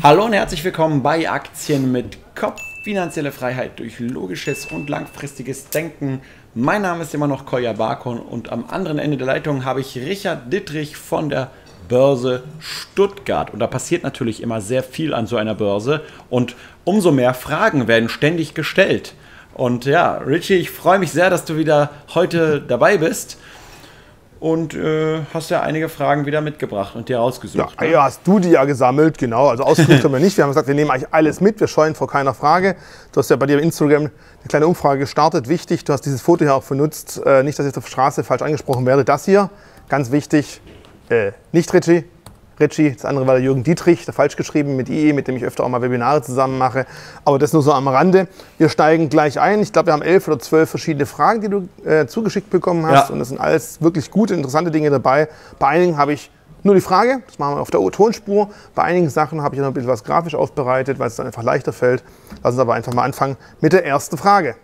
Hallo und herzlich willkommen bei Aktien mit Kopf. Finanzielle Freiheit durch logisches und langfristiges Denken. Mein Name ist immer noch Kolja Barkon und am anderen Ende der Leitung habe ich Richard Dittrich von der Börse Stuttgart. Und da passiert natürlich immer sehr viel an so einer Börse und umso mehr Fragen werden ständig gestellt. Und ja, Richie, ich freue mich sehr, dass du wieder heute dabei bist und äh, hast ja einige Fragen wieder mitgebracht und dir rausgesucht. Ja, ne? ja, hast du die ja gesammelt, genau. Also ausgesucht haben wir nicht. Wir haben gesagt, wir nehmen eigentlich alles mit, wir scheuen vor keiner Frage. Du hast ja bei dir auf Instagram eine kleine Umfrage gestartet. Wichtig, du hast dieses Foto hier auch benutzt. Äh, nicht, dass ich auf der Straße falsch angesprochen werde. Das hier, ganz wichtig, äh, nicht Richie, Ritchie, das andere war der Jürgen Dietrich, der falsch geschrieben mit IE, mit dem ich öfter auch mal Webinare zusammen mache. Aber das nur so am Rande. Wir steigen gleich ein. Ich glaube, wir haben elf oder zwölf verschiedene Fragen, die du äh, zugeschickt bekommen hast. Ja. Und das sind alles wirklich gute, interessante Dinge dabei. Bei einigen habe ich nur die Frage, das machen wir auf der Tonspur. Bei einigen Sachen habe ich noch ein bisschen was grafisch aufbereitet, weil es dann einfach leichter fällt. Lass uns aber einfach mal anfangen mit der ersten Frage.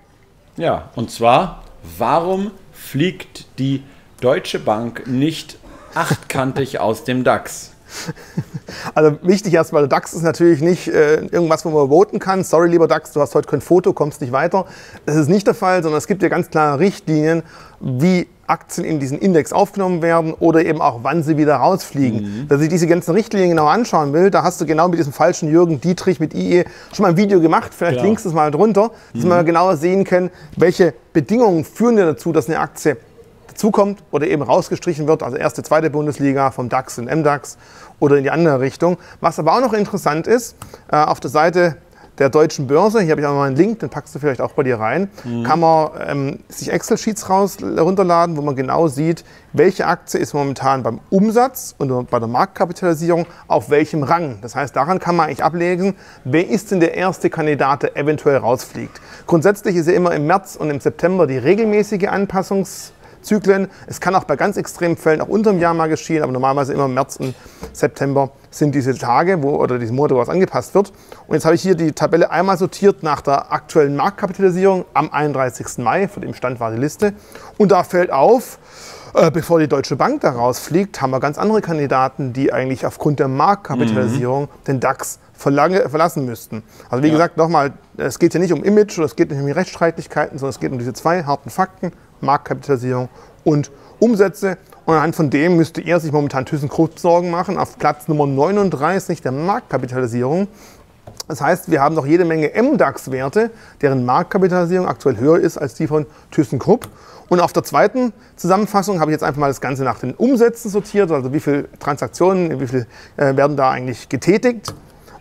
Ja, und zwar, warum fliegt die Deutsche Bank nicht achtkantig aus dem DAX? Also wichtig erstmal, der DAX ist natürlich nicht äh, irgendwas, wo man voten kann. Sorry, lieber DAX, du hast heute kein Foto, kommst nicht weiter. Das ist nicht der Fall, sondern es gibt ja ganz klare Richtlinien, wie Aktien in diesen Index aufgenommen werden oder eben auch, wann sie wieder rausfliegen. Mhm. Wer sich diese ganzen Richtlinien genau anschauen will, da hast du genau mit diesem falschen Jürgen Dietrich mit IE schon mal ein Video gemacht. Vielleicht genau. links es mal drunter, dass mhm. wir genauer sehen können, welche Bedingungen führen ja dazu, dass eine Aktie dazukommt oder eben rausgestrichen wird, also erste, zweite Bundesliga vom DAX in MDAX oder in die andere Richtung. Was aber auch noch interessant ist, äh, auf der Seite der deutschen Börse, hier habe ich auch mal einen Link, den packst du vielleicht auch bei dir rein, mhm. kann man ähm, sich Excel-Sheets runterladen, wo man genau sieht, welche Aktie ist momentan beim Umsatz und bei der Marktkapitalisierung auf welchem Rang. Das heißt, daran kann man eigentlich ablesen, wer ist denn der erste Kandidat, der eventuell rausfliegt. Grundsätzlich ist ja immer im März und im September die regelmäßige Anpassungs- Zyklen. Es kann auch bei ganz extremen Fällen auch unter dem Jahr mal geschehen, aber normalerweise immer im März und September sind diese Tage wo, oder diese Monate, wo was angepasst wird. Und jetzt habe ich hier die Tabelle einmal sortiert nach der aktuellen Marktkapitalisierung am 31. Mai, von dem Stand war die Liste. Und da fällt auf, äh, bevor die Deutsche Bank da rausfliegt, haben wir ganz andere Kandidaten, die eigentlich aufgrund der Marktkapitalisierung mhm. den DAX verlange, verlassen müssten. Also wie ja. gesagt, nochmal, es geht hier nicht um Image oder es geht nicht um Rechtsstreitigkeiten, sondern es geht um diese zwei harten Fakten. Marktkapitalisierung und Umsätze. Und anhand von dem müsste er sich momentan ThyssenKrupp Sorgen machen, auf Platz Nummer 39 der Marktkapitalisierung. Das heißt, wir haben noch jede Menge MDAX-Werte, deren Marktkapitalisierung aktuell höher ist als die von ThyssenKrupp. Und auf der zweiten Zusammenfassung habe ich jetzt einfach mal das Ganze nach den Umsätzen sortiert, also wie viele Transaktionen, wie viel äh, werden da eigentlich getätigt.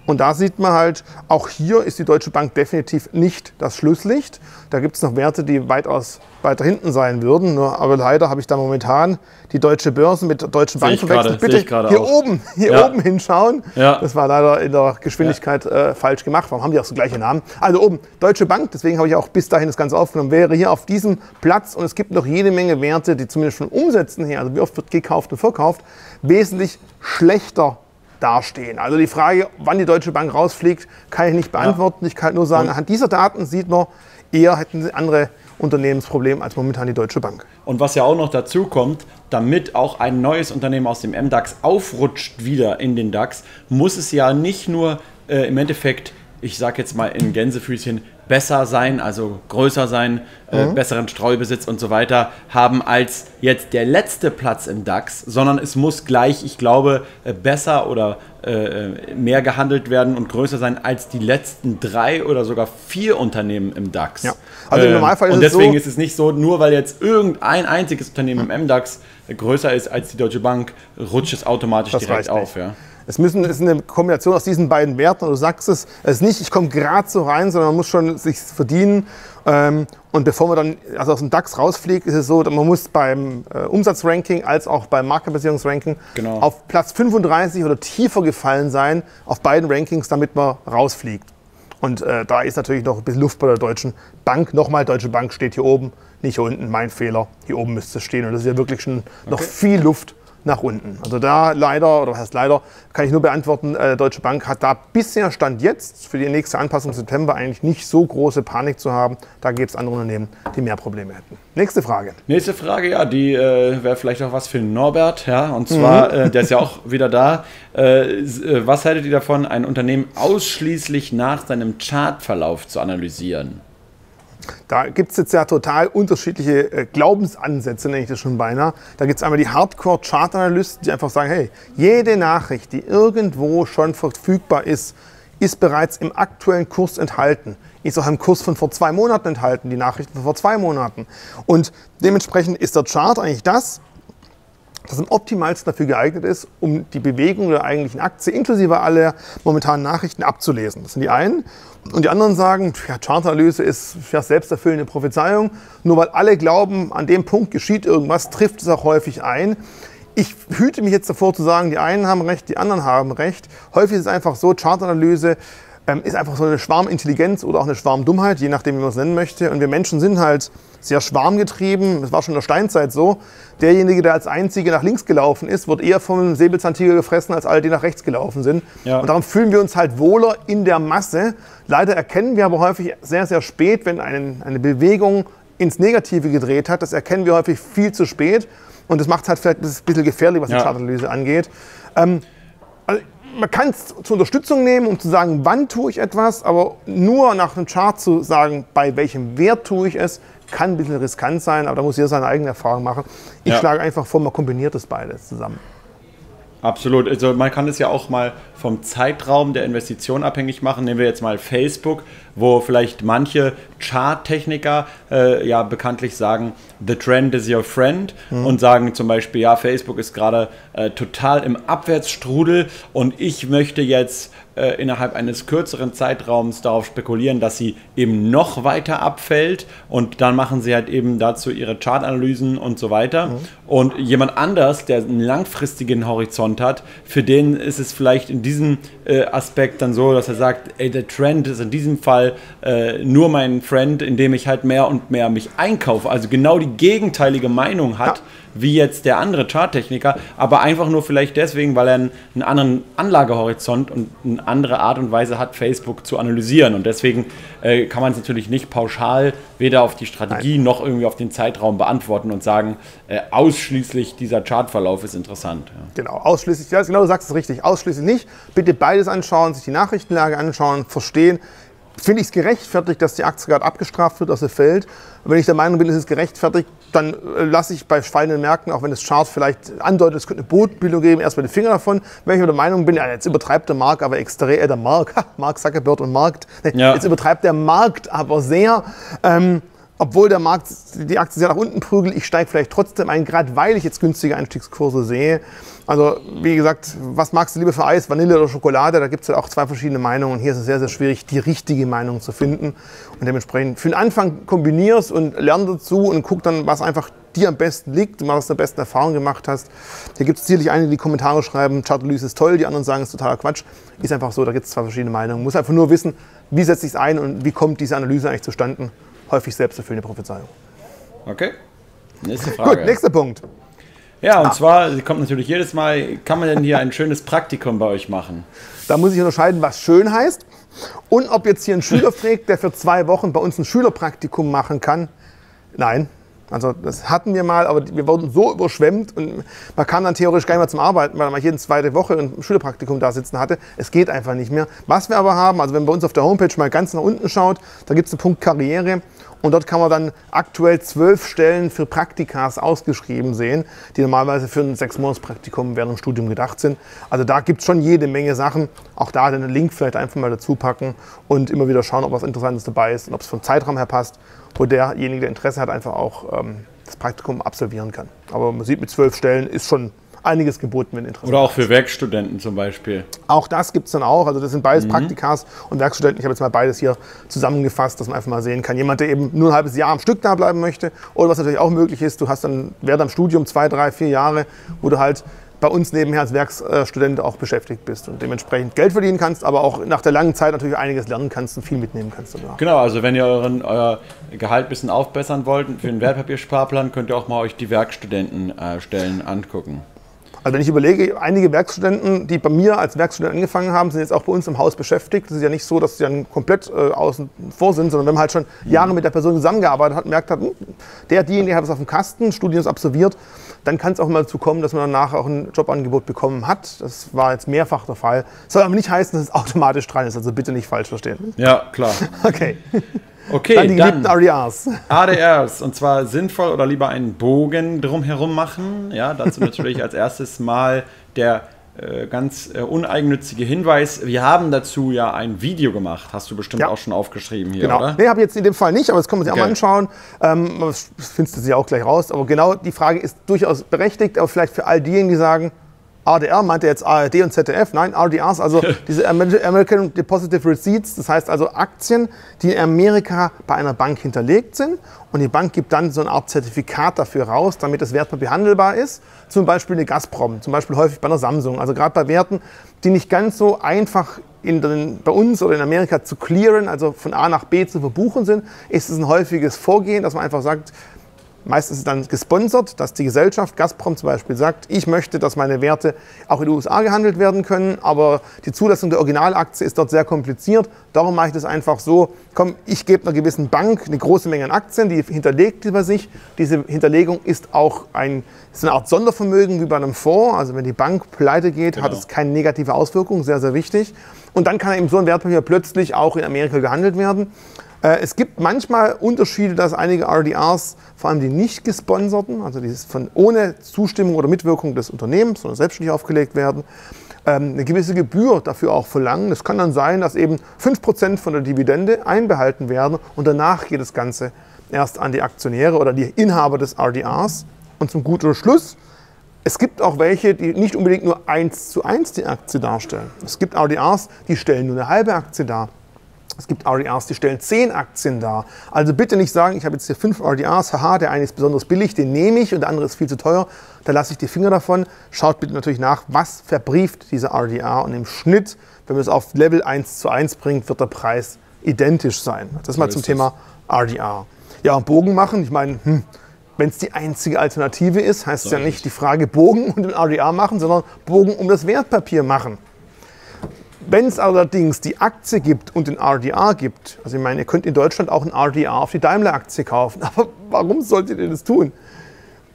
Und da sieht man halt, auch hier ist die Deutsche Bank definitiv nicht das Schlusslicht. Da gibt es noch Werte, die weitaus weiter hinten sein würden. aber leider habe ich da momentan die Deutsche Börse mit der Deutschen Bank verwechselt. Bitte hier auch. oben, hier ja. oben hinschauen. Ja. Das war leider in der Geschwindigkeit ja. äh, falsch gemacht. Warum haben die auch so gleiche Namen? Also oben, Deutsche Bank, deswegen habe ich auch bis dahin das Ganze aufgenommen, wäre hier auf diesem Platz und es gibt noch jede Menge Werte, die zumindest von Umsätzen her, also wie oft wird gekauft und verkauft, wesentlich schlechter dastehen. Also die Frage, wann die Deutsche Bank rausfliegt, kann ich nicht beantworten. Ja. Ich kann nur sagen, anhand dieser Daten sieht man, eher hätten sie andere Unternehmensprobleme als momentan die Deutsche Bank. Und was ja auch noch dazu kommt, damit auch ein neues Unternehmen aus dem MDAX aufrutscht wieder in den DAX, muss es ja nicht nur äh, im Endeffekt, ich sage jetzt mal in Gänsefüßchen, besser sein, also größer sein, äh, mhm. äh, besseren Streubesitz und so weiter haben als jetzt der letzte Platz im DAX, sondern es muss gleich, ich glaube, äh, besser oder äh, mehr gehandelt werden und größer sein als die letzten drei oder sogar vier Unternehmen im DAX. Ja. Also im äh, Normalfall ist und deswegen es so, ist es nicht so, nur weil jetzt irgendein einziges Unternehmen im MDAX größer ist als die Deutsche Bank, rutscht es automatisch das direkt auf. Ja. Es, müssen, es ist eine Kombination aus diesen beiden Werten. Du sagst es, es ist nicht, ich komme gerade so rein, sondern man muss schon sich verdienen. Ähm, und bevor man dann also aus dem DAX rausfliegt, ist es so, man muss beim äh, Umsatzranking als auch beim Marktkapitalisierungsranking genau. auf Platz 35 oder tiefer gefallen sein, auf beiden Rankings, damit man rausfliegt. Und äh, da ist natürlich noch ein bisschen Luft bei der Deutschen Bank. Nochmal, Deutsche Bank steht hier oben, nicht hier unten, mein Fehler. Hier oben müsste es stehen. Und das ist ja wirklich schon okay. noch viel Luft nach unten. Also da leider, oder was heißt leider, kann ich nur beantworten, äh, Deutsche Bank hat da bisher Stand jetzt für die nächste Anpassung im September eigentlich nicht so große Panik zu haben. Da gibt es andere Unternehmen, die mehr Probleme hätten. Nächste Frage. Nächste Frage, ja, die äh, wäre vielleicht auch was für Norbert, ja, und zwar, mhm. äh, der ist ja auch wieder da. Äh, äh, was haltet ihr davon, ein Unternehmen ausschließlich nach seinem Chartverlauf zu analysieren? Da gibt es jetzt ja total unterschiedliche äh, Glaubensansätze, nenne ich das schon beinahe. Da gibt es einmal die Hardcore-Chart-Analysten, die einfach sagen, hey, jede Nachricht, die irgendwo schon verfügbar ist, ist bereits im aktuellen Kurs enthalten. Ist auch im Kurs von vor zwei Monaten enthalten, die Nachrichten von vor zwei Monaten. Und dementsprechend ist der Chart eigentlich das, das am optimalsten dafür geeignet ist, um die Bewegung der eigentlichen Aktie inklusive aller momentanen Nachrichten abzulesen. Das sind die einen. Und die anderen sagen, ja, Chartanalyse ist ja selbsterfüllende Prophezeiung. Nur weil alle glauben, an dem Punkt geschieht irgendwas, trifft es auch häufig ein. Ich hüte mich jetzt davor zu sagen, die einen haben recht, die anderen haben recht. Häufig ist es einfach so, Chartanalyse ist einfach so eine Schwarmintelligenz oder auch eine Schwarmdummheit, je nachdem, wie man es nennen möchte. Und wir Menschen sind halt sehr schwarmgetrieben. Das war schon in der Steinzeit so. Derjenige, der als Einzige nach links gelaufen ist, wird eher vom Säbelzahntiger gefressen, als alle, die nach rechts gelaufen sind. Ja. Und darum fühlen wir uns halt wohler in der Masse. Leider erkennen wir aber häufig sehr, sehr spät, wenn eine, eine Bewegung ins Negative gedreht hat. Das erkennen wir häufig viel zu spät. Und das macht es halt vielleicht ein bisschen gefährlich, was die Chartanalyse angeht. Ähm, also man kann es zur Unterstützung nehmen, um zu sagen, wann tue ich etwas, aber nur nach einem Chart zu sagen, bei welchem Wert tue ich es, kann ein bisschen riskant sein, aber da muss jeder seine eigene Erfahrung machen. Ich ja. schlage einfach vor, man kombiniert das beides zusammen. Absolut. Also man kann es ja auch mal vom Zeitraum der Investition abhängig machen. Nehmen wir jetzt mal Facebook, wo vielleicht manche Chart-Techniker äh, ja bekanntlich sagen, the trend is your friend mhm. und sagen zum Beispiel, ja, Facebook ist gerade äh, total im Abwärtsstrudel und ich möchte jetzt äh, innerhalb eines kürzeren Zeitraums darauf spekulieren, dass sie eben noch weiter abfällt und dann machen sie halt eben dazu ihre Chartanalysen und so weiter. Mhm. Und jemand anders, der einen langfristigen Horizont hat, für den ist es vielleicht in diesem äh, Aspekt dann so, dass er sagt, ey, der Trend ist in diesem Fall äh, nur mein Friend, indem ich halt mehr und mehr mich einkaufe. Also genau die gegenteilige Meinung hat. Ja wie jetzt der andere Charttechniker, aber einfach nur vielleicht deswegen, weil er einen, einen anderen Anlagehorizont und eine andere Art und Weise hat, Facebook zu analysieren. Und deswegen äh, kann man es natürlich nicht pauschal weder auf die Strategie Nein. noch irgendwie auf den Zeitraum beantworten und sagen, äh, ausschließlich dieser Chartverlauf ist interessant. Ja. Genau, ausschließlich, ja, genau, du sagst es richtig, ausschließlich nicht. Bitte beides anschauen, sich die Nachrichtenlage anschauen, verstehen, finde ich es gerechtfertigt, dass die Aktie gerade abgestraft wird, dass sie fällt. Und wenn ich der Meinung bin, es ist gerechtfertigt, dann äh, lasse ich bei fallenden Märkten, auch wenn das Chart vielleicht andeutet, es könnte eine Bootbildung geben, erstmal die Finger davon. Wenn ich der Meinung bin, ja, jetzt übertreibt der Markt aber extrem, äh, der Markt, Mark Zuckerberg und Markt, nee, ja. jetzt übertreibt der Markt aber sehr. Ähm, obwohl der Markt die Aktie sehr nach unten prügelt, ich steige vielleicht trotzdem ein, gerade weil ich jetzt günstige Einstiegskurse sehe. Also wie gesagt, was magst du lieber für Eis, Vanille oder Schokolade? Da gibt es ja auch zwei verschiedene Meinungen und hier ist es sehr, sehr schwierig, die richtige Meinung zu finden. Und dementsprechend für den Anfang kombinierst und lern dazu und guck dann, was einfach dir am besten liegt und was du am besten Erfahrung gemacht hast. Hier gibt es sicherlich einige, die Kommentare schreiben, Chartanalyse ist toll, die anderen sagen, es ist totaler Quatsch. Ist einfach so, da gibt es zwei verschiedene Meinungen. Muss einfach nur wissen, wie setzt sich es ein und wie kommt diese Analyse eigentlich zustande. Häufig selbsterfüllende Prophezeiung. Okay. Nächste Frage. Gut, nächster Punkt. Ja, und ah. zwar, sie kommt natürlich jedes Mal, kann man denn hier ein schönes Praktikum bei euch machen? Da muss ich unterscheiden, was schön heißt und ob jetzt hier ein Schüler fragt, der für zwei Wochen bei uns ein Schülerpraktikum machen kann. Nein, also das hatten wir mal, aber wir wurden so überschwemmt und man kam dann theoretisch gar nicht mehr zum Arbeiten, weil man jede zweite Woche ein Schülerpraktikum da sitzen hatte. Es geht einfach nicht mehr. Was wir aber haben, also wenn man bei uns auf der Homepage mal ganz nach unten schaut, da gibt es einen Punkt Karriere und dort kann man dann aktuell zwölf Stellen für Praktikas ausgeschrieben sehen, die normalerweise für ein Sechs-Monats-Praktikum während dem Studium gedacht sind. Also da gibt es schon jede Menge Sachen. Auch da den Link vielleicht einfach mal dazu packen und immer wieder schauen, ob was Interessantes dabei ist und ob es vom Zeitraum her passt, wo derjenige, der Interesse hat, einfach auch ähm, das Praktikum absolvieren kann. Aber man sieht, mit zwölf Stellen ist schon einiges geboten, wenn interessiert Oder auch für Werkstudenten zum Beispiel. Auch das gibt es dann auch. Also das sind beides mhm. Praktikas und Werkstudenten. Ich habe jetzt mal beides hier zusammengefasst, dass man einfach mal sehen kann. Jemand, der eben nur ein halbes Jahr am Stück da bleiben möchte. Oder was natürlich auch möglich ist, du hast dann während am Studium zwei, drei, vier Jahre, wo du halt bei uns nebenher als Werkstudent auch beschäftigt bist und dementsprechend Geld verdienen kannst, aber auch nach der langen Zeit natürlich einiges lernen kannst und viel mitnehmen kannst. Danach. Genau, also wenn ihr euren, euer Gehalt ein bisschen aufbessern wollt für einen Wertpapiersparplan, könnt ihr auch mal euch die Werkstudentenstellen angucken. Also wenn ich überlege, einige Werkstudenten, die bei mir als Werkstudent angefangen haben, sind jetzt auch bei uns im Haus beschäftigt. Das ist ja nicht so, dass sie dann komplett äh, außen vor sind, sondern wenn man halt schon Jahre mit der Person zusammengearbeitet hat, merkt hat, hm, der, diejenige hat es auf dem Kasten, Studium absolviert, dann kann es auch mal dazu kommen, dass man danach auch ein Jobangebot bekommen hat. Das war jetzt mehrfach der Fall. Soll aber nicht heißen, dass es automatisch dran ist, also bitte nicht falsch verstehen. Ja, klar. Okay. Okay, Dann die dann geliebten RDRs. ADRs und zwar sinnvoll oder lieber einen Bogen drumherum machen. Ja, dazu natürlich als erstes mal der äh, ganz äh, uneigennützige Hinweis. Wir haben dazu ja ein Video gemacht. Hast du bestimmt Ja. auch schon aufgeschrieben hier, Genau. oder? Nee, habe ich jetzt in dem Fall nicht, aber das man sich auch Okay. mal anschauen. Ähm, das findest du sich auch gleich raus. Aber genau die Frage ist durchaus berechtigt, aber vielleicht für all diejenigen, die sagen, ADR meint er jetzt ARD und ZDF, nein, RDRs, also diese Amer- American Depositive Receipts, das heißt also Aktien, die in Amerika bei einer Bank hinterlegt sind. Und die Bank gibt dann so eine Art Zertifikat dafür raus, damit das Wertpapier handelbar ist, zum Beispiel eine Gazprom, zum Beispiel häufig bei einer Samsung, also gerade bei Werten, die nicht ganz so einfach in den, bei uns oder in Amerika zu clearen, also von A nach B zu verbuchen sind, ist es ein häufiges Vorgehen, dass man einfach sagt, Meistens ist es dann gesponsert, dass die Gesellschaft Gazprom zum Beispiel sagt, ich möchte, dass meine Werte auch in den USA gehandelt werden können, aber die Zulassung der Originalaktie ist dort sehr kompliziert. Darum mache ich das einfach so, komm, ich gebe einer gewissen Bank eine große Menge an Aktien, die hinterlegt bei sich. Diese Hinterlegung ist auch ein, ist eine Art Sondervermögen wie bei einem Fonds. Also wenn die Bank pleite geht, hat Genau. es keine negative Auswirkung, sehr, sehr wichtig. Und dann kann eben so ein Wertpapier plötzlich auch in Amerika gehandelt werden. Äh, Es gibt manchmal Unterschiede, dass einige RDRs, vor allem die nicht gesponserten, also die von ohne Zustimmung oder Mitwirkung des Unternehmens, sondern selbstständig aufgelegt werden, ähm, eine gewisse Gebühr dafür auch verlangen. Es kann dann sein, dass eben 5% von der Dividende einbehalten werden und danach geht das Ganze erst an die Aktionäre oder die Inhaber des RDRs. Und zum guten Schluss, es gibt auch welche, die nicht unbedingt nur eins zu eins die Aktie darstellen. Es gibt RDRs, die stellen nur eine halbe Aktie dar. Es gibt RDRs, die stellen 10 Aktien dar. Also bitte nicht sagen, ich habe jetzt hier fünf RDRs, haha, der eine ist besonders billig, den nehme ich und der andere ist viel zu teuer. Da lasse ich die Finger davon. Schaut bitte natürlich nach, was verbrieft dieser RDR. Und im Schnitt, wenn man es auf Level 1 zu 1 bringt, wird der Preis identisch sein. Das mal zum Thema RDR. Ja, und Bogen machen, ich meine, hm, wenn es die einzige Alternative ist, heißt es ja nicht die Frage Bogen und den RDR machen, sondern Bogen um das Wertpapier machen. Wenn es allerdings die Aktie gibt und den RDR gibt, also ich meine, ihr könnt in Deutschland auch einen RDR auf die Daimler-Aktie kaufen, aber warum solltet ihr das tun?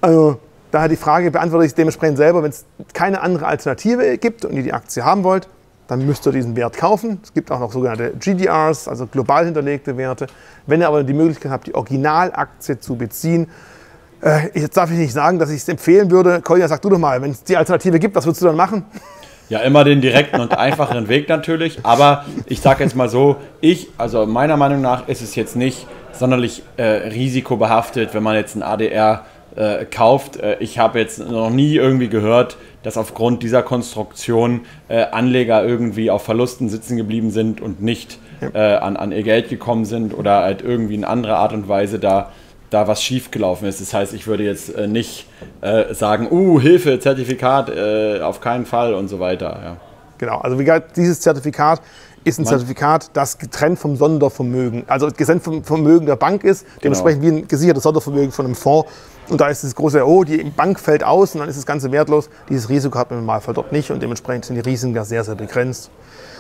Also, daher die Frage beantworte ich dementsprechend selber, wenn es keine andere Alternative gibt und ihr die Aktie haben wollt, dann müsst ihr diesen Wert kaufen. Es gibt auch noch sogenannte GDRs, also global hinterlegte Werte. Wenn ihr aber die Möglichkeit habt, die Originalaktie zu beziehen, äh, jetzt darf ich nicht sagen, dass ich es empfehlen würde. Kolja, sag du doch mal, wenn es die Alternative gibt, was würdest du dann machen? Ja, immer den direkten und einfacheren Weg natürlich. Aber ich sage jetzt mal so, ich, also meiner Meinung nach ist es jetzt nicht sonderlich äh, risikobehaftet, wenn man jetzt ein ADR äh, kauft. Äh, ich habe jetzt noch nie irgendwie gehört, dass aufgrund dieser Konstruktion äh, Anleger irgendwie auf Verlusten sitzen geblieben sind und nicht äh, an, an ihr Geld gekommen sind oder halt irgendwie in anderer Art und Weise da da was schiefgelaufen ist. Das heißt, ich würde jetzt äh, nicht äh, sagen, uh, Hilfe, Zertifikat, äh, auf keinen Fall und so weiter. Ja. Genau, also wie gesagt, dieses Zertifikat ist ein Zertifikat, das getrennt vom Sondervermögen, also getrennt vom Vermögen der Bank ist, dementsprechend wie ein gesichertes Sondervermögen von einem Fonds. Und da ist das große, oh, die Bank fällt aus und dann ist das Ganze wertlos. Dieses Risiko hat man im Normalfall dort nicht und dementsprechend sind die Risiken da sehr, sehr begrenzt.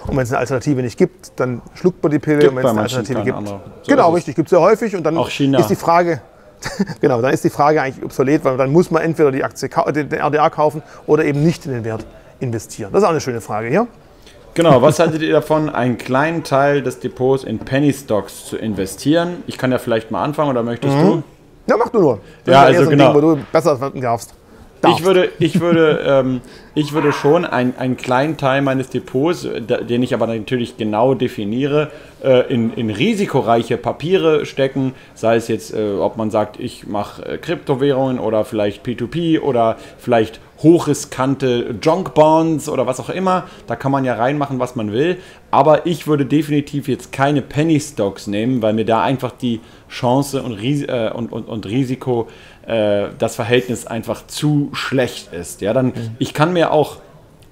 Und wenn es eine Alternative nicht gibt, dann schluckt man die Pille. Gibt und wenn es eine Alternative gibt. So genau, richtig, gibt es sehr häufig. Und dann Auch China. ist die Frage, genau, dann ist die Frage eigentlich obsolet, weil dann muss man entweder die Aktie, den RDA kaufen oder eben nicht in den Wert investieren. Das ist auch eine schöne Frage hier. Genau, was haltet ihr davon, einen kleinen Teil des Depots in Penny Stocks zu investieren? Ich kann ja vielleicht mal anfangen oder möchtest du? Ja, mach du nur. Das Ja, also so genau. Ding, wo du besser darfst. Ich Darfst. würde, ich würde, ähm, ich würde schon ein, einen kleinen Teil meines Depots, den ich aber natürlich genau definiere, äh, in, in risikoreiche Papiere stecken. Sei es jetzt, äh, ob man sagt, ich mache äh, Kryptowährungen oder vielleicht P2P oder vielleicht hochriskante Junk Bonds oder was auch immer. Da kann man ja reinmachen, was man will. Aber ich würde definitiv jetzt keine Penny Stocks nehmen, weil mir da einfach die Chance und, Ris äh, und, und, und Risiko, äh, das Verhältnis einfach zu schlecht ist. Ja, dann, ich kann mir auch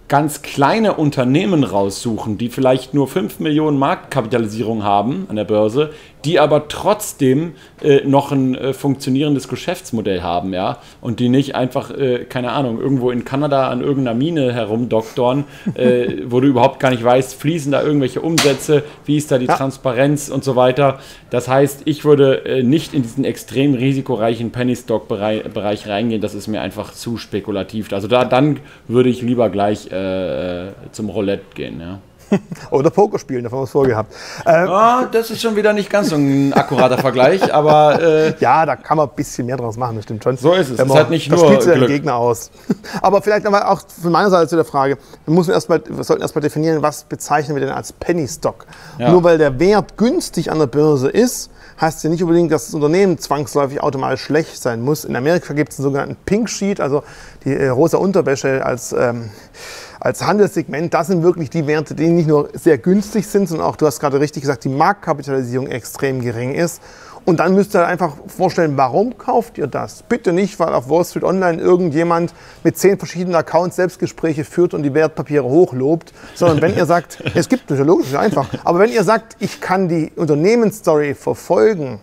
ganz kleine Unternehmen raussuchen, die vielleicht nur 5 Millionen Marktkapitalisierung haben an der Börse, die aber trotzdem äh, noch ein äh, funktionierendes Geschäftsmodell haben, ja, und die nicht einfach, äh, keine Ahnung, irgendwo in Kanada an irgendeiner Mine herumdoktoren, äh, wo du überhaupt gar nicht weißt, fließen da irgendwelche Umsätze, wie ist da die ja. Transparenz und so weiter. Das heißt, ich würde äh, nicht in diesen extrem risikoreichen Penny-Stock-Bereich reingehen, das ist mir einfach zu spekulativ. Also da, dann würde ich lieber gleich äh, zum Roulette gehen, ja. Oder Poker spielen, davon haben wir es vorgehabt. Ähm, oh, das ist schon wieder nicht ganz so ein akkurater Vergleich, aber. Äh, ja, da kann man ein bisschen mehr draus machen, das stimmt schon. So ist es. Es hat nicht nur. spielt Glück. den Gegner aus. aber vielleicht nochmal auch von meiner Seite zu der Frage: wir, müssen erst mal, wir sollten erstmal definieren, was bezeichnen wir denn als Penny Stock? Ja. Nur weil der Wert günstig an der Börse ist, heißt ja nicht unbedingt, dass das Unternehmen zwangsläufig automatisch schlecht sein muss. In Amerika gibt es einen sogenannten Pink Sheet, also die äh, rosa Unterwäsche als. Ähm, als Handelssegment, das sind wirklich die Werte, die nicht nur sehr günstig sind, sondern auch, du hast gerade richtig gesagt, die Marktkapitalisierung extrem gering ist. Und dann müsst ihr einfach vorstellen, warum kauft ihr das? Bitte nicht, weil auf Wall Street Online irgendjemand mit zehn verschiedenen Accounts Selbstgespräche führt und die Wertpapiere hochlobt, sondern wenn ihr sagt, es gibt, das ist logisch, einfach, aber wenn ihr sagt, ich kann die Unternehmensstory verfolgen,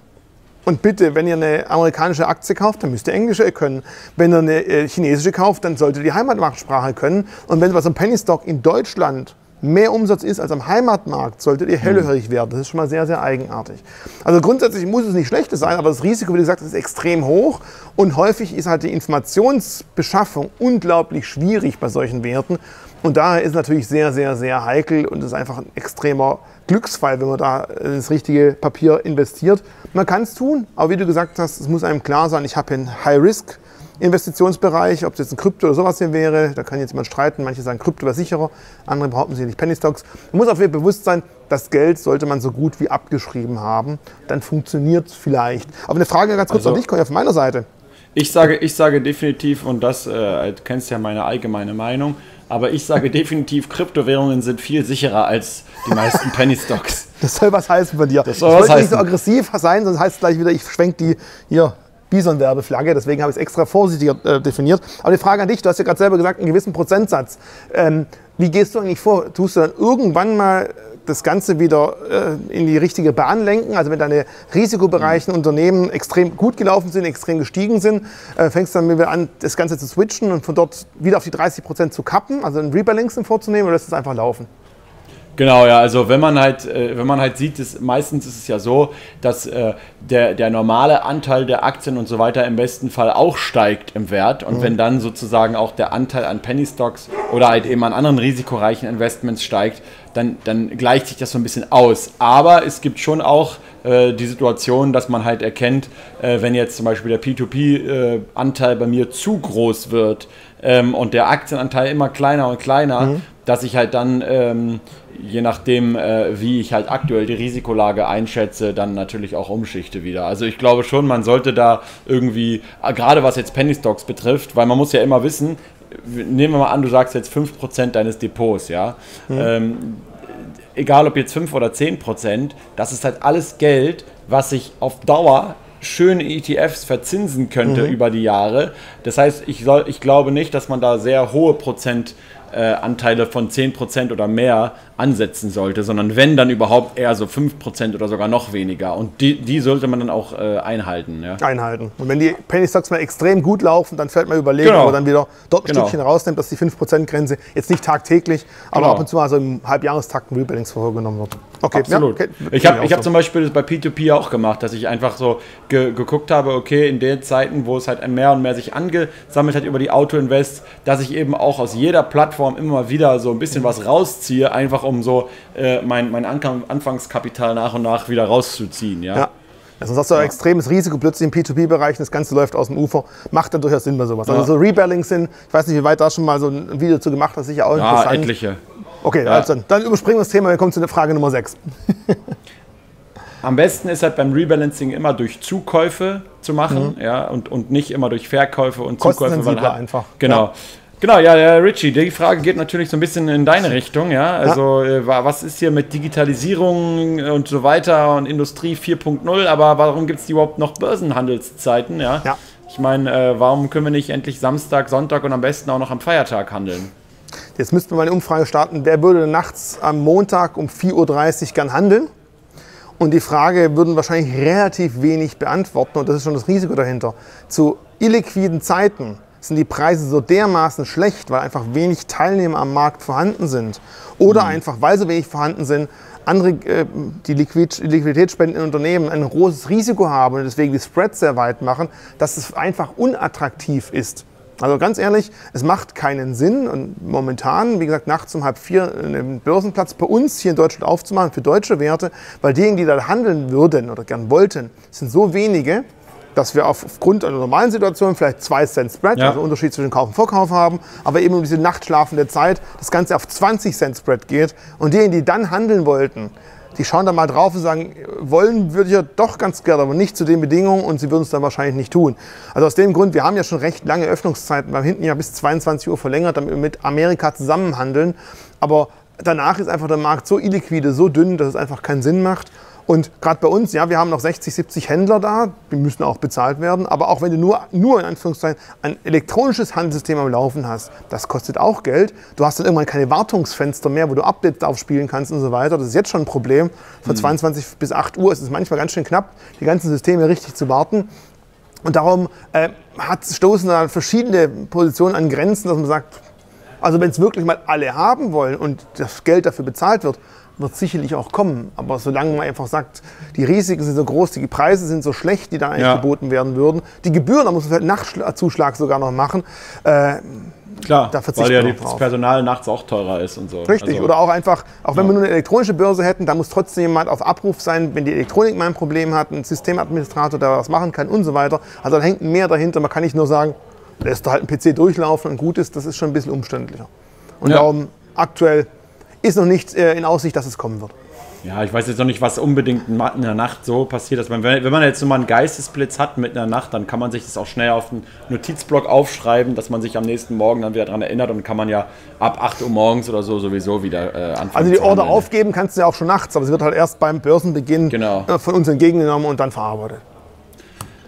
und bitte, wenn ihr eine amerikanische Aktie kauft, dann müsst ihr englische können. Wenn ihr eine äh, chinesische kauft, dann solltet ihr die Heimatmarktsprache können. Und wenn was am Penny Stock in Deutschland mehr Umsatz ist als am Heimatmarkt, solltet ihr hellhörig werden. Das ist schon mal sehr, sehr eigenartig. Also grundsätzlich muss es nicht schlechtes sein, aber das Risiko, wie gesagt, ist extrem hoch. Und häufig ist halt die Informationsbeschaffung unglaublich schwierig bei solchen Werten. Und daher ist es natürlich sehr, sehr, sehr heikel und es ist einfach ein extremer Glücksfall, wenn man da ins richtige Papier investiert. Man kann es tun, aber wie du gesagt hast, es muss einem klar sein, ich habe einen High-Risk. Investitionsbereich, ob es jetzt ein Krypto oder sowas hier wäre, da kann jetzt jemand streiten, manche sagen Krypto wäre sicherer, andere behaupten sie nicht Penny Stocks. Man muss auf jeden Fall bewusst sein, das Geld sollte man so gut wie abgeschrieben haben, dann funktioniert es vielleicht. Aber eine Frage ganz kurz also, an dich, Conja, von meiner Seite. Ich sage, ich sage definitiv, und das äh, kennst ja meine allgemeine Meinung, aber ich sage definitiv, Kryptowährungen sind viel sicherer als die meisten Penny Stocks. Das soll was heißen von dir. Das soll ich wollte nicht so aggressiv sein, sonst heißt es gleich wieder, ich schwenke die hier Bison-Werbeflagge, deswegen habe ich es extra vorsichtiger äh, definiert. Aber die Frage an dich, du hast ja gerade selber gesagt, einen gewissen Prozentsatz. Ähm, wie gehst du eigentlich vor? Tust du dann irgendwann mal das Ganze wieder äh, in die richtige Bahn lenken. Also wenn deine risikobereichen mhm. Unternehmen extrem gut gelaufen sind, extrem gestiegen sind, äh, fängst du dann wieder an, das Ganze zu switchen und von dort wieder auf die 30 Prozent zu kappen, also ein Rebalancing vorzunehmen oder lässt es einfach laufen? Genau, ja, also wenn man halt, äh, wenn man halt sieht, ist, meistens ist es ja so, dass äh, der, der normale Anteil der Aktien und so weiter im besten Fall auch steigt im Wert. Und mhm. wenn dann sozusagen auch der Anteil an Penny Stocks oder halt eben an anderen risikoreichen Investments steigt, dann, dann gleicht sich das so ein bisschen aus. Aber es gibt schon auch äh, die Situation, dass man halt erkennt, äh, wenn jetzt zum Beispiel der P2P-Anteil äh, bei mir zu groß wird ähm, und der Aktienanteil immer kleiner und kleiner, mhm. Dass ich halt dann ähm, je nachdem, äh, wie ich halt aktuell die Risikolage einschätze, dann natürlich auch umschichte wieder. Also ich glaube schon, man sollte da irgendwie, äh, gerade was jetzt Penny Stocks betrifft, weil man muss ja immer wissen, nehmen wir mal an, du sagst jetzt 5% deines Depots, ja. Mhm. Ähm, egal ob jetzt 5 oder 10%, das ist halt alles Geld, was sich auf Dauer schöne ETFs verzinsen könnte mhm. über die Jahre. Das heißt, ich, soll, ich glaube nicht, dass man da sehr hohe Prozent Anteile von 10% oder mehr ansetzen sollte, sondern wenn, dann überhaupt eher so 5% oder sogar noch weniger. Und die, die sollte man dann auch äh, einhalten. Ja. Einhalten. Und wenn die Penny Stocks mal extrem gut laufen, dann fällt man überlegen, genau. ob man dann wieder dort ein genau. Stückchen rausnimmt, dass die 5%-Grenze jetzt nicht tagtäglich, aber genau. ab und zu mal so im Halbjahrestakt ein Rebalancing vorgenommen wird. Okay, Absolut. Ja, okay. Ich habe hab zum Beispiel das bei P2P auch gemacht, dass ich einfach so ge geguckt habe, okay, in den Zeiten, wo es halt mehr und mehr sich angesammelt hat über die Auto-Invest, dass ich eben auch aus jeder Plattform immer wieder so ein bisschen was rausziehe, einfach um so äh, mein, mein Anfangskapital nach und nach wieder rauszuziehen. Ja. ja. Sonst hast du ja. ein extremes Risiko plötzlich im P2P-Bereich, das Ganze läuft aus dem Ufer. Macht dann durchaus Sinn bei sowas. Also ja. Also so Rebalancing, ich weiß nicht, wie weit da schon mal so ein Video zu gemacht hast, sicher auch ja, interessant. etliche. Okay, ja. also dann, dann überspringen wir das Thema, wir kommen zu der Frage Nummer 6. Am besten ist halt beim Rebalancing immer durch Zukäufe zu machen, mhm. ja, und, und nicht immer durch Verkäufe und Zukäufe. Weil halt, einfach. Genau. Ja. Genau, ja, ja, Richie, die Frage geht natürlich so ein bisschen in deine Richtung, ja. Also, ja. Äh, was ist hier mit Digitalisierung und so weiter und Industrie 4.0, aber warum gibt es überhaupt noch Börsenhandelszeiten, ja? ja. Ich meine, äh, warum können wir nicht endlich Samstag, Sonntag und am besten auch noch am Feiertag handeln? Jetzt müssten wir mal eine Umfrage starten. Wer würde nachts am Montag um 4.30 Uhr gern handeln? Und die Frage würden wahrscheinlich relativ wenig beantworten und das ist schon das Risiko dahinter. Zu illiquiden Zeiten sind die Preise so dermaßen schlecht, weil einfach wenig Teilnehmer am Markt vorhanden sind. Oder mhm. einfach, weil so wenig vorhanden sind, andere, äh, die Liquidität spendenden Unternehmen ein großes Risiko haben und deswegen die Spreads sehr weit machen, dass es einfach unattraktiv ist. Also ganz ehrlich, es macht keinen Sinn, und momentan, wie gesagt, nachts um halb vier einen Börsenplatz bei uns hier in Deutschland aufzumachen für deutsche Werte, weil diejenigen, die da handeln würden oder gern wollten, sind so wenige, dass wir aufgrund einer normalen Situation vielleicht zwei Cent Spread, ja. also Unterschied zwischen Kauf und Verkauf haben, aber eben um diese nachtschlafende Zeit das Ganze auf 20 Cent Spread geht. Und diejenigen, die dann handeln wollten, die schauen da mal drauf und sagen, wollen würde ich ja doch ganz gerne, aber nicht zu den Bedingungen und sie würden es dann wahrscheinlich nicht tun. Also aus dem Grund, wir haben ja schon recht lange Öffnungszeiten, wir haben hinten ja bis 22 Uhr verlängert, damit wir mit Amerika zusammenhandeln. Aber danach ist einfach der Markt so illiquide, so dünn, dass es einfach keinen Sinn macht. Und gerade bei uns, ja, wir haben noch 60, 70 Händler da, die müssen auch bezahlt werden. Aber auch wenn du nur, nur in Anführungszeichen ein elektronisches Handelssystem am Laufen hast, das kostet auch Geld. Du hast dann irgendwann keine Wartungsfenster mehr, wo du Updates aufspielen kannst und so weiter. Das ist jetzt schon ein Problem. Von mhm. 22 bis 8 Uhr ist es manchmal ganz schön knapp, die ganzen Systeme richtig zu warten. Und darum äh, hat, stoßen da verschiedene Positionen an Grenzen, dass man sagt, also wenn es wirklich mal alle haben wollen und das Geld dafür bezahlt wird, wird sicherlich auch kommen. Aber solange man einfach sagt, die Risiken sind so groß, die Preise sind so schlecht, die da eigentlich ja. geboten werden würden, die Gebühren, da muss man vielleicht Nachzuschlag sogar noch machen. Äh, Klar, da weil ja das Personal nachts auch teurer ist und so. Richtig, also, oder auch einfach, auch wenn ja. wir nur eine elektronische Börse hätten, da muss trotzdem jemand auf Abruf sein, wenn die Elektronik mal ein Problem hat, ein Systemadministrator, der was machen kann und so weiter. Also da hängt mehr dahinter. Man kann nicht nur sagen, lässt da halt ein PC durchlaufen und gut ist, das ist schon ein bisschen umständlicher. Und ja. darum aktuell ist noch nicht äh, in Aussicht, dass es kommen wird. Ja, ich weiß jetzt noch nicht, was unbedingt in der Nacht so passiert. Dass man, wenn man jetzt so mal einen Geistesblitz hat mit einer Nacht, dann kann man sich das auch schnell auf einen Notizblock aufschreiben, dass man sich am nächsten Morgen dann wieder daran erinnert und kann man ja ab 8 Uhr morgens oder so sowieso wieder äh, anfangen. Also die Order aufgeben kannst du ja auch schon nachts, aber sie wird halt erst beim Börsenbeginn genau. Äh, von uns entgegengenommen und dann verarbeitet.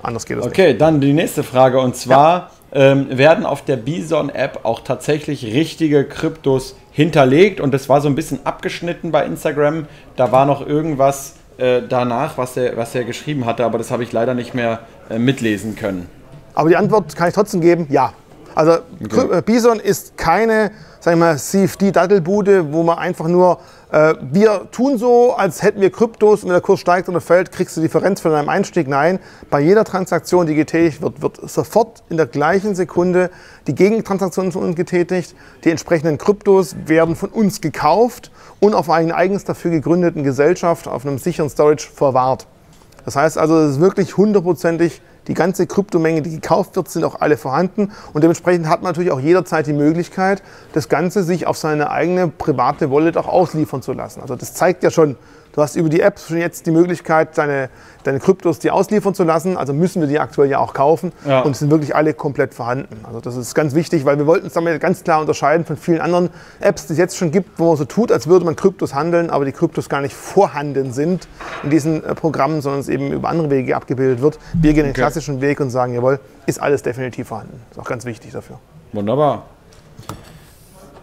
Anders geht es okay, nicht. Okay, dann die nächste Frage und zwar ja. Ähm, werden auf der Bison-App auch tatsächlich richtige Kryptos hinterlegt und das war so ein bisschen abgeschnitten bei Instagram. Da war noch irgendwas äh, danach, was er, was er geschrieben hatte, aber das habe ich leider nicht mehr äh, mitlesen können. Aber die Antwort kann ich trotzdem geben, ja. Also okay. Äh, Bison ist keine, sag ich mal, CFD-Dattelbude, wo man einfach nur wir tun so, als hätten wir Kryptos und wenn der Kurs steigt oder fällt, kriegst du Differenz von deinem Einstieg. Nein, bei jeder Transaktion, die getätigt wird, wird sofort in der gleichen Sekunde die Gegentransaktion von uns getätigt. Die entsprechenden Kryptos werden von uns gekauft und auf einer eigens dafür gegründeten Gesellschaft auf einem sicheren Storage verwahrt. Das heißt also, es ist wirklich hundertprozentig die ganze Kryptomenge, die gekauft wird, sind auch alle vorhanden. Und dementsprechend hat man natürlich auch jederzeit die Möglichkeit, das Ganze sich auf seine eigene private Wallet auch ausliefern zu lassen. Also das zeigt ja schon, Du hast über die App schon jetzt die Möglichkeit, deine, deine Kryptos dir ausliefern zu lassen. Also müssen wir die aktuell ja auch kaufen. Ja. Und es sind wirklich alle komplett vorhanden. Also das ist ganz wichtig, weil wir wollten uns damit ganz klar unterscheiden von vielen anderen Apps, die es jetzt schon gibt, wo man so tut, als würde man Kryptos handeln, aber die Kryptos gar nicht vorhanden sind in diesen äh, Programmen, sondern es eben über andere Wege abgebildet wird. Wir gehen den okay. klassischen Weg und sagen, jawohl, ist alles definitiv vorhanden. Ist auch ganz wichtig dafür. Wunderbar.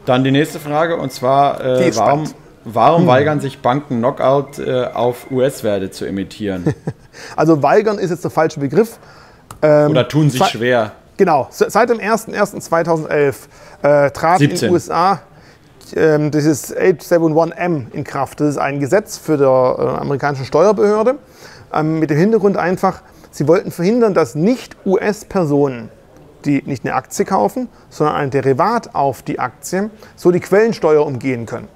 Dann die nächste Frage und zwar, äh, warum, spannend. Warum hm. weigern sich Banken Knockout äh, auf US-Werte zu emittieren? also weigern ist jetzt der falsche Begriff. Ähm, Oder tun sich schwer? Genau, seit dem 01.01.2011 äh, trat 17. in den USA ähm, dieses 871M in Kraft. Das ist ein Gesetz für die äh, amerikanische Steuerbehörde ähm, mit dem Hintergrund einfach, sie wollten verhindern, dass nicht US-Personen die nicht eine Aktie kaufen, sondern ein Derivat auf die Aktie, so die Quellensteuer umgehen können.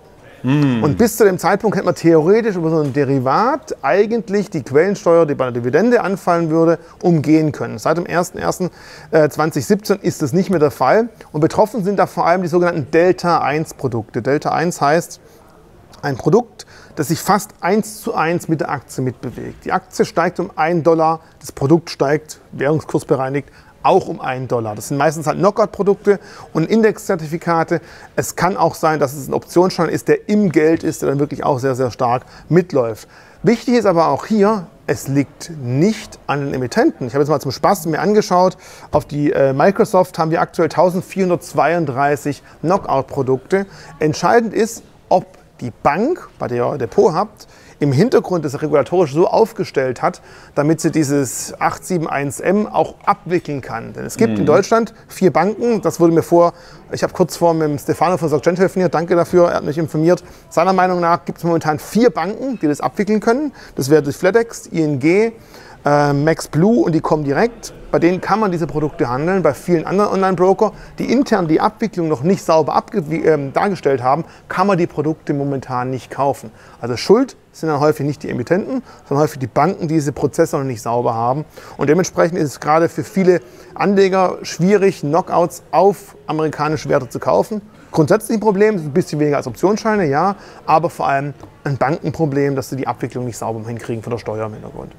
Mm. Und bis zu dem Zeitpunkt hätte man theoretisch über so ein Derivat eigentlich die Quellensteuer, die bei einer Dividende anfallen würde, umgehen können. Seit dem 01.01.2017 ist das nicht mehr der Fall. Und betroffen sind da vor allem die sogenannten Delta-1-Produkte. Delta-1 heißt ein Produkt, das sich fast eins zu eins mit der Aktie mitbewegt. Die Aktie steigt um 1 Dollar, das Produkt steigt, währungskursbereinigt, auch um einen Dollar. Das sind meistens halt Knockout-Produkte und Indexzertifikate. Es kann auch sein, dass es ein Optionsschein ist, der im Geld ist, der dann wirklich auch sehr, sehr stark mitläuft. Wichtig ist aber auch hier, es liegt nicht an den Emittenten. Ich habe jetzt mal zum Spaß mir angeschaut, auf die äh, Microsoft haben wir aktuell 1432 Knockout-Produkte. Entscheidend ist, ob die Bank, bei der ihr Depot habt, im Hintergrund das regulatorisch so aufgestellt hat, damit sie dieses 871M auch abwickeln kann. Denn es gibt mhm. in Deutschland vier Banken, das wurde mir vor, ich habe kurz vor mit dem Stefano von St. telefoniert, danke dafür, er hat mich informiert. Seiner Meinung nach gibt es momentan vier Banken, die das abwickeln können. Das wäre die FlatEx, ING, äh, Max Blue und die kommen direkt. Bei denen kann man diese Produkte handeln. Bei vielen anderen Online-Broker, die intern die Abwicklung noch nicht sauber äh, dargestellt haben, kann man die Produkte momentan nicht kaufen. Also Schuld sind dann häufig nicht die Emittenten, sondern häufig die Banken, die diese Prozesse noch nicht sauber haben. Und dementsprechend ist es gerade für viele Anleger schwierig, Knockouts auf amerikanische Werte zu kaufen. Grundsätzlich ein Problem, ein bisschen weniger als Optionsscheine, ja, aber vor allem ein Bankenproblem, dass sie die Abwicklung nicht sauber hinkriegen von der Steuer im Hintergrund.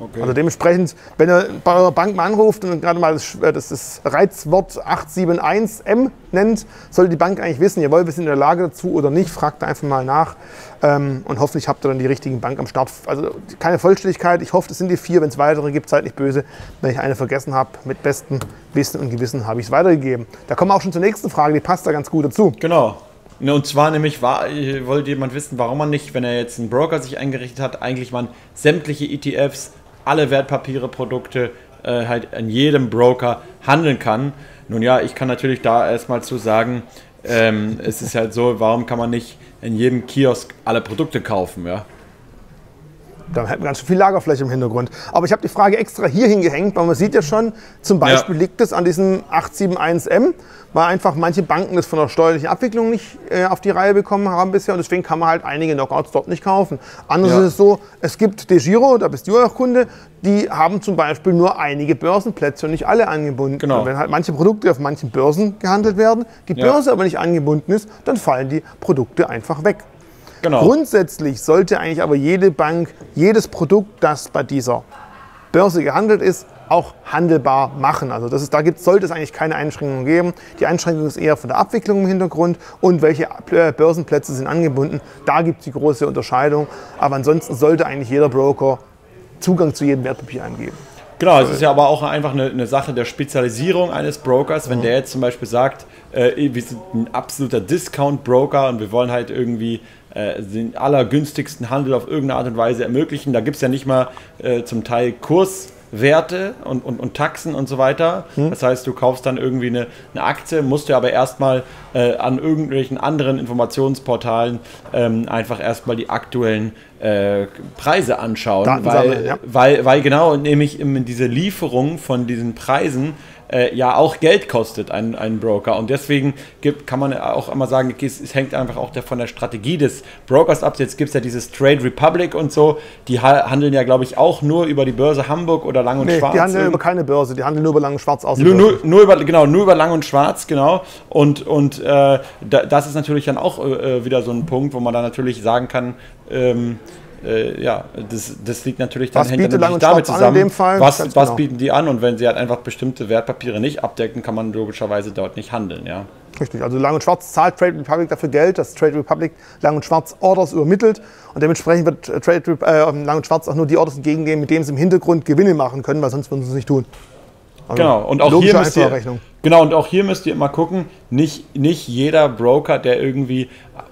Okay. Also dementsprechend, wenn ihr bei eurer Bank mal anruft und gerade mal das, äh, das, das Reizwort 871M nennt, sollte die Bank eigentlich wissen, jawohl, wir sind in der Lage dazu oder nicht, fragt einfach mal nach ähm, und hoffentlich habt ihr dann die richtigen Bank am Start. Also keine Vollständigkeit, ich hoffe, es sind die vier, wenn es weitere gibt, seid nicht böse, wenn ich eine vergessen habe, mit bestem Wissen und Gewissen habe ich es weitergegeben. Da kommen wir auch schon zur nächsten Frage, die passt da ganz gut dazu. Genau. Und zwar nämlich, war, wollte jemand wissen, warum man nicht, wenn er jetzt einen Broker sich eingerichtet hat, eigentlich man sämtliche ETFs alle Wertpapiere, Produkte äh, halt an jedem Broker handeln kann. Nun ja, ich kann natürlich da erstmal zu sagen, ähm, es ist halt so, warum kann man nicht in jedem Kiosk alle Produkte kaufen, ja? Da hätten wir ganz viel Lagerfläche im Hintergrund. Aber ich habe die Frage extra hier hingehängt, weil man sieht ja schon, zum Beispiel ja. liegt es an diesem 871M, weil einfach manche Banken das von der steuerlichen Abwicklung nicht äh, auf die Reihe bekommen haben bisher und deswegen kann man halt einige Knockouts dort nicht kaufen. Anders ja. ist es so, es gibt DeGiro, da bist du auch Kunde, die haben zum Beispiel nur einige Börsenplätze und nicht alle angebunden. Genau. Und wenn halt manche Produkte auf manchen Börsen gehandelt werden, die Börse ja. aber nicht angebunden ist, dann fallen die Produkte einfach weg. Genau. Grundsätzlich sollte eigentlich aber jede Bank jedes Produkt, das bei dieser Börse gehandelt ist, auch handelbar machen. Also das ist, da gibt, sollte es eigentlich keine Einschränkungen geben. Die Einschränkung ist eher von der Abwicklung im Hintergrund und welche Börsenplätze sind angebunden. Da gibt es die große Unterscheidung. Aber ansonsten sollte eigentlich jeder Broker Zugang zu jedem Wertpapier angeben. Genau, es ist ja aber auch einfach eine, eine Sache der Spezialisierung eines Brokers. Wenn mhm. der jetzt zum Beispiel sagt, äh, wir sind ein absoluter Discount-Broker und wir wollen halt irgendwie äh, den allergünstigsten Handel auf irgendeine Art und Weise ermöglichen. Da gibt es ja nicht mal äh, zum Teil Kurs. Werte und, und, und Taxen und so weiter. Hm. Das heißt, du kaufst dann irgendwie eine, eine Aktie, musst du aber erstmal äh, an irgendwelchen anderen Informationsportalen ähm, einfach erstmal die aktuellen äh, Preise anschauen. Weil, ja. weil, weil genau, nämlich diese Lieferung von diesen Preisen äh, ja auch Geld kostet, ein, ein Broker. Und deswegen gibt, kann man auch immer sagen, es, es hängt einfach auch der, von der Strategie des Brokers ab. Jetzt gibt es ja dieses Trade Republic und so, die handeln ja, glaube ich, auch nur über die Börse Hamburg oder Lang und nee, Schwarz. Die handeln über keine Börse, die handeln nur über Lang und Schwarz aus. Nur, nur, nur, über, genau, nur über Lang und Schwarz, genau. Und, und äh, das ist natürlich dann auch äh, wieder so ein Punkt, wo man dann natürlich sagen kann, ähm, äh, ja, das, das liegt natürlich dann was hinter natürlich damit zusammen. Was, was genau. bieten die an und wenn sie halt einfach bestimmte Wertpapiere nicht abdecken, kann man logischerweise dort nicht handeln, ja. Richtig, also Lang und Schwarz zahlt Trade Republic dafür Geld, dass Trade Republic Lang und Schwarz Orders übermittelt und dementsprechend wird Trade äh, Lang und Schwarz auch nur die Orders entgegengeben, mit denen sie im Hintergrund Gewinne machen können, weil sonst würden sie es nicht tun. Also genau, und auch, hier müsst ihr, genau, und auch hier müsst ihr immer gucken, nicht, nicht jeder Broker, der irgendwie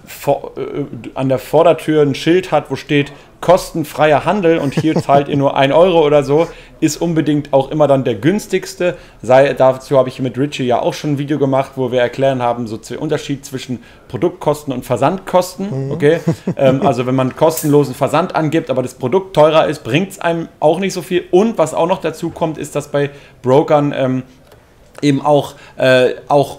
vor, äh, an der Vordertür ein Schild hat, wo steht kostenfreier Handel und hier zahlt ihr nur 1 Euro oder so, ist unbedingt auch immer dann der günstigste. Sei, dazu habe ich mit Richie ja auch schon ein Video gemacht, wo wir erklären haben, so den Unterschied zwischen Produktkosten und Versandkosten. Mhm. Okay? ähm, also wenn man kostenlosen Versand angibt, aber das Produkt teurer ist, bringt es einem auch nicht so viel. Und was auch noch dazu kommt, ist, dass bei Brokern ähm, eben auch, äh, auch, auch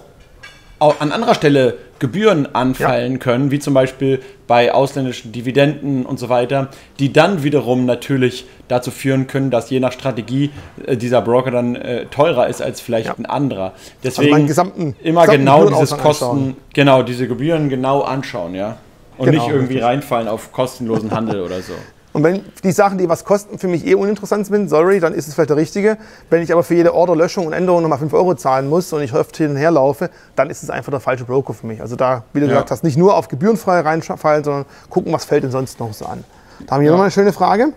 an anderer Stelle Gebühren anfallen ja. können, wie zum Beispiel bei ausländischen Dividenden und so weiter, die dann wiederum natürlich dazu führen können, dass je nach Strategie äh, dieser Broker dann äh, teurer ist als vielleicht ja. ein anderer. Deswegen also gesamten, immer gesamten genau dieses Kosten, anschauen. genau diese Gebühren genau anschauen, ja. Und genau, nicht irgendwie richtig. reinfallen auf kostenlosen Handel oder so. Und wenn die Sachen, die was kosten, für mich eh uninteressant sind, sorry, dann ist es vielleicht der richtige. Wenn ich aber für jede Order, Löschung und Änderung nochmal 5 Euro zahlen muss und ich oft hin und her laufe, dann ist es einfach der falsche Broker für mich. Also da, wie du ja. gesagt hast, nicht nur auf gebührenfrei reinfallen, sondern gucken, was fällt denn sonst noch so an. Da haben wir ja. nochmal eine schöne Frage.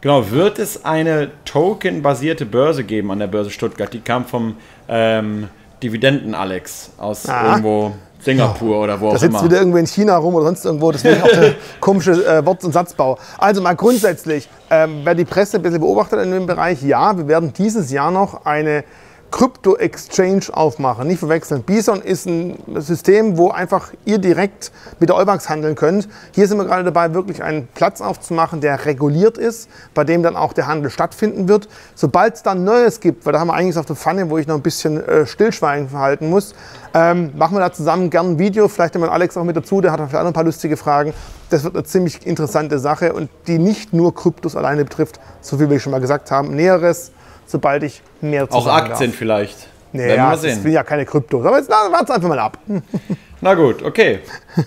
Genau, wird es eine Token-basierte Börse geben an der Börse Stuttgart? Die kam vom ähm, Dividenden Alex aus ah. irgendwo Singapur oder wo Da auch sitzt immer. wieder irgendwo in China rum oder sonst irgendwo, deswegen auch der komische äh, Wort- und Satzbau. Also mal grundsätzlich, ähm, wer die Presse ein bisschen beobachtet in dem Bereich, ja, wir werden dieses Jahr noch eine Krypto-Exchange aufmachen. Nicht verwechseln. Bison ist ein System, wo einfach ihr direkt mit der Eubax handeln könnt. Hier sind wir gerade dabei, wirklich einen Platz aufzumachen, der reguliert ist, bei dem dann auch der Handel stattfinden wird. Sobald es dann Neues gibt, weil da haben wir eigentlich auf der Pfanne, wo ich noch ein bisschen äh, Stillschweigen verhalten muss, ähm, machen wir da zusammen gerne ein Video. Vielleicht wir Alex auch mit dazu, der hat vielleicht auch ein paar lustige Fragen. Das wird eine ziemlich interessante Sache und die nicht nur Kryptos alleine betrifft, so will ich schon mal gesagt haben. Näheres, sobald ich mehr zu Auch Aktien darf. vielleicht. Nee, Werden wir ja, das sehen. sind ja keine Kryptos. Aber jetzt warten einfach mal ab. Na gut, okay.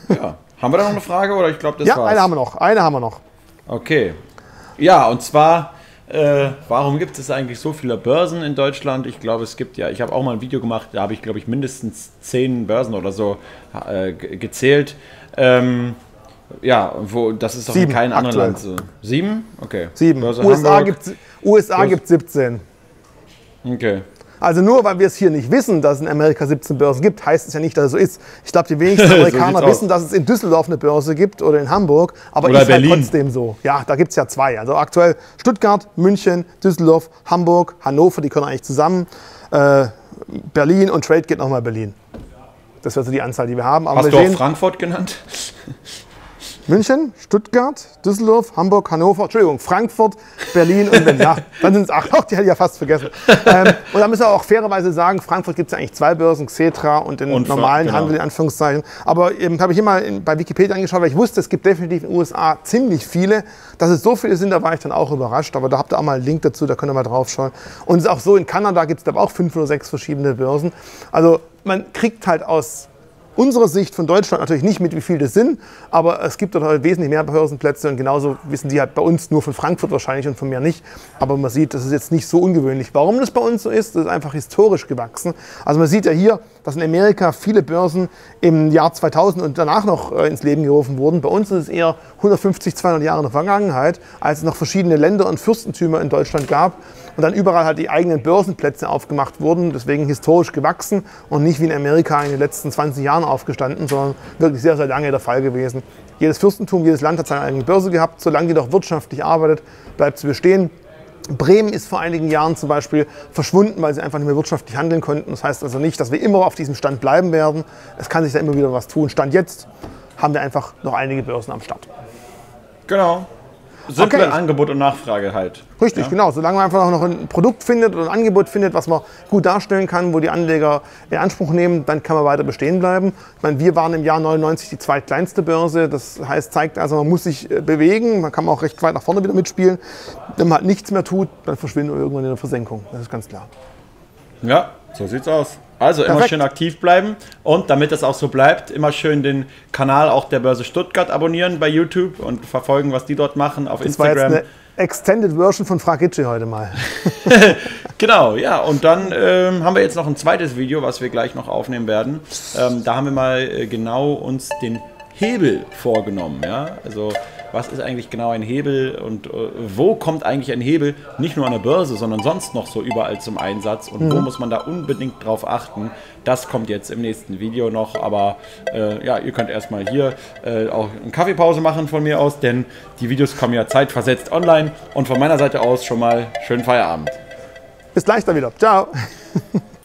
Ja. Haben wir da noch eine Frage oder ich glaube, das Ja, war's? eine haben wir noch. Eine haben wir noch. Okay. Ja, und zwar, äh, warum gibt es eigentlich so viele Börsen in Deutschland? Ich glaube, es gibt ja, ich habe auch mal ein Video gemacht, da habe ich, glaube ich, mindestens zehn Börsen oder so äh, ge- gezählt. Ähm, ja, wo, das ist doch Sieben, in keinem anderen Land so. Sieben? Okay. Sieben. Börse USA gibt USA gibt 17. Okay. Also nur weil wir es hier nicht wissen, dass es in Amerika 17 Börsen gibt, heißt es ja nicht, dass es so ist. Ich glaube, die wenigsten So Amerikaner sieht's wissen, aus. dass es in Düsseldorf eine Börse gibt oder in Hamburg, aber Oder ist halt Berlin. trotzdem so. Ja, da gibt es ja zwei. Also aktuell Stuttgart, München, Düsseldorf, Hamburg, Hannover, die können eigentlich zusammen. Äh, Berlin und Trade geht nochmal Berlin. Das wäre so die Anzahl, die wir haben. Aber Hast wir du auch sehen, Frankfurt genannt? München, Stuttgart, Düsseldorf, Hamburg, Hannover, Entschuldigung, Frankfurt, Berlin und Berlin. Ja, dann sind es acht. Ach, die hätte ich ja fast vergessen. Ähm, und da müssen wir auch fairerweise sagen, Frankfurt gibt es ja eigentlich zwei Börsen, Xetra und den Und normalen genau. Handel in Anführungszeichen. Aber eben habe ich in, bei Wikipedia angeschaut, weil ich wusste, es gibt definitiv in den USA ziemlich viele. Dass es so viele sind, da war ich dann auch überrascht. Aber da habt ihr auch mal einen Link dazu, da könnt ihr mal drauf schauen. Und es ist auch so, in Kanada gibt es glaube auch fünf oder sechs verschiedene Börsen. Also man kriegt halt aus unserer Sicht von Deutschland natürlich nicht mit, wie viel das sind, aber es gibt dort halt wesentlich mehr Börsenplätze und genauso wissen die halt bei uns nur von Frankfurt wahrscheinlich und von mir nicht. Aber man sieht, das ist jetzt nicht so ungewöhnlich. Warum das bei uns so ist, das ist einfach historisch gewachsen. Also man sieht ja hier, dass in Amerika viele Börsen im Jahr 2000 und danach noch äh, ins Leben gerufen wurden. Bei uns ist es eher 150, 200 Jahre in der Vergangenheit, als es noch verschiedene Länder und Fürstentümer in Deutschland gab und dann überall halt die eigenen Börsenplätze aufgemacht wurden, deswegen historisch gewachsen und nicht wie in Amerika in den letzten 20 Jahren aufgestanden, sondern wirklich sehr, sehr lange der Fall gewesen. Jedes Fürstentum, jedes Land hat seine eigene Börse gehabt. Solange die doch wirtschaftlich arbeitet, bleibt sie bestehen. Bremen ist vor einigen Jahren zum Beispiel verschwunden, weil sie einfach nicht mehr wirtschaftlich handeln konnten. Das heißt also nicht, dass wir immer auf diesem Stand bleiben werden. Es kann sich da immer wieder was tun. Stand jetzt haben wir einfach noch einige Börsen am Start. Genau. Simple Okay. Angebot und Nachfrage halt. Richtig, Ja. genau. Solange man einfach noch ein Produkt findet oder ein Angebot findet, was man gut darstellen kann, wo die Anleger in Anspruch nehmen, dann kann man weiter bestehen bleiben. Ich meine, wir waren im Jahr 99 die zweitkleinste Börse. Das heißt, zeigt also, man muss sich äh, bewegen. Man kann auch recht weit nach vorne wieder mitspielen. Wenn man halt nichts mehr tut, dann verschwinden wir irgendwann in der Versenkung. Das ist ganz klar. Ja, so sieht's aus. Also immer Perfekt. schön aktiv bleiben und damit das auch so bleibt, immer schön den Kanal auch der Börse Stuttgart abonnieren bei YouTube und verfolgen, was die dort machen auf Das war jetzt Instagram. eine Extended Version von Fragici heute mal. Genau, ja, und dann ähm, haben wir jetzt noch ein zweites Video, was wir gleich noch aufnehmen werden. Ähm, da haben wir mal äh, genau uns den Hebel vorgenommen, ja. Also was ist eigentlich genau ein Hebel und äh, wo kommt eigentlich ein Hebel nicht nur an der Börse, sondern sonst noch so überall zum Einsatz und wo muss man da unbedingt drauf achten? Das kommt jetzt im nächsten Video noch, aber äh, ja, ihr könnt erstmal hier äh, auch eine Kaffeepause machen von mir aus, denn die Videos kommen ja zeitversetzt online und von meiner Seite aus schon mal schönen Feierabend. Bis gleich dann wieder. Ciao.